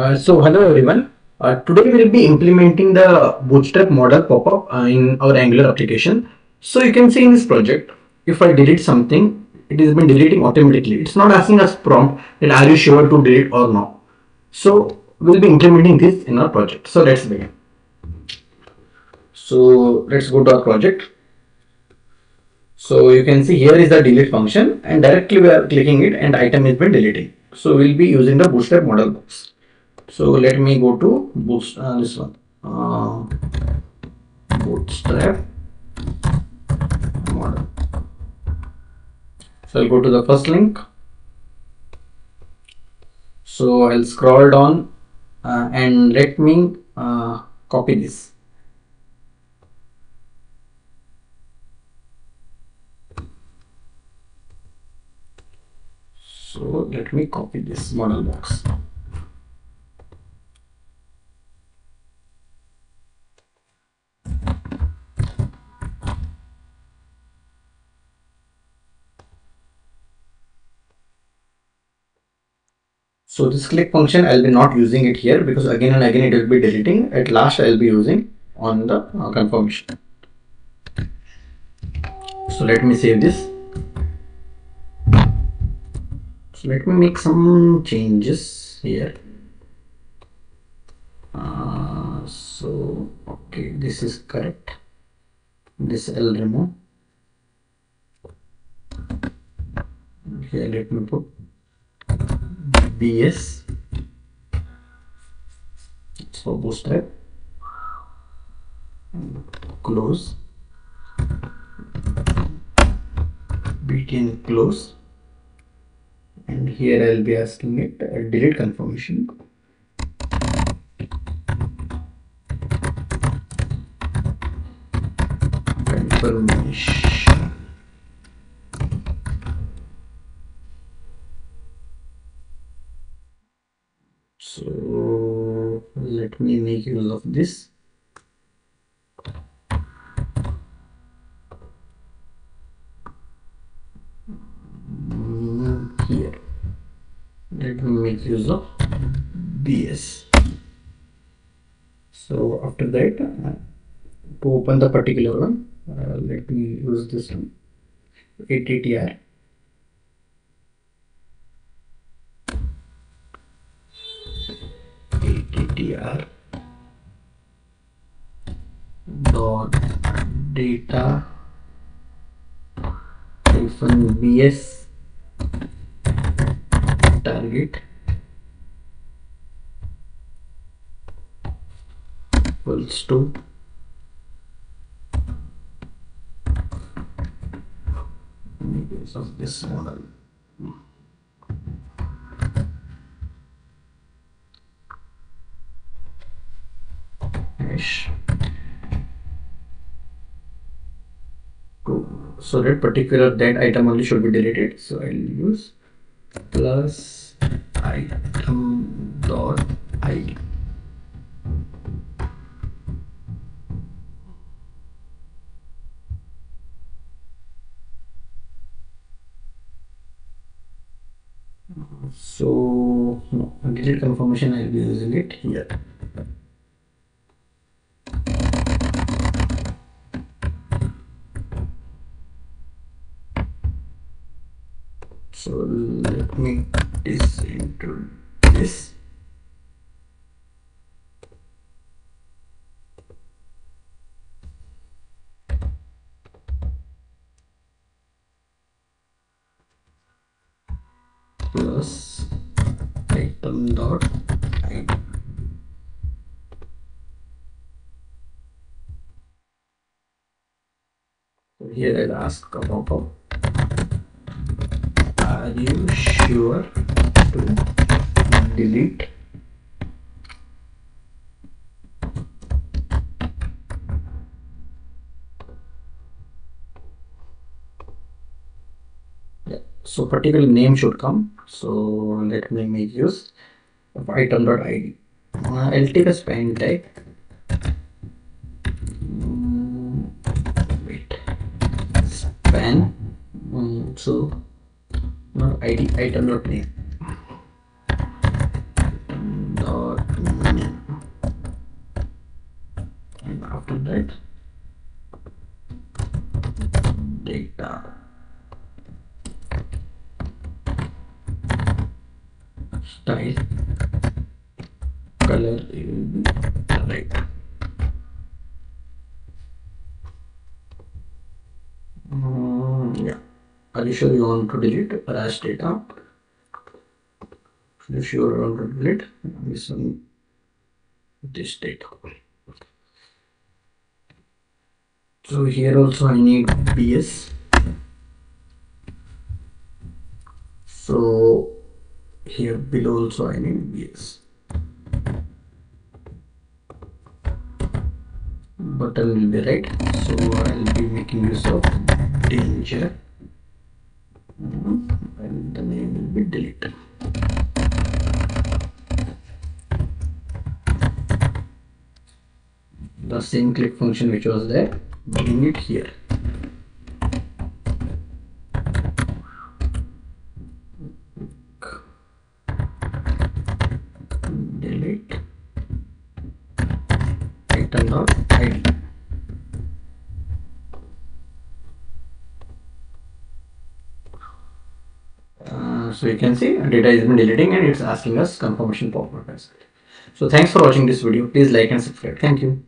Uh, so hello everyone. Uh, today we will be implementing the Bootstrap model pop-up uh, in our Angular application. So you can see in this project, if I delete something, it has been deleting automatically. It's not asking us prompt that are you sure to delete or not. So we'll be implementing this in our project. So let's begin. So let's go to our project. So you can see here is the delete function and directly we are clicking it and item has been deleting. So we'll be using the Bootstrap model box. So let me go to Boost uh, this one uh, Bootstrap model. So I'll go to the first link. So I'll scroll down uh, and let me uh, copy this. So let me copy this model box. So this click function I'll be not using it here because again and again it will be deleting. At last I'll be using on the uh, confirmation. So let me save this. So let me make some changes here. Uh, so okay, this is correct. This I'll remove. Here let me put BS so bootstrap close. Btn close. And here I'll be asking it uh, delete confirmation. Confirmation so let me make use of this. Here. Let me make use of bs so after that to open the particular one. Uh, let me use this one. Attr attr dot data hyphen bs target equals to of this model so that particular that item only should be deleted. So i'll use plus item dot id so no delete confirmation. I'll be using it here so let me put this plus item dot item. Here i'll ask a pop-up are you sure? To delete. Yeah so particular name should come. So let me make use item.id uh, i'll take a span type. Mm, wait. Span. Mm, so no id item dot name dot name and after that data. Style. Color right are you sure you want to delete rash data? Are you sure you want to delete this this data. So here also I need BS so here below also I need BS button will be right. So I'll be making use of danger and be delete the same click function which was there bring it here so you can see data is been deleting and it's asking us confirmation pop-up as well. So thanks for watching this video. Please like and subscribe. Thank you.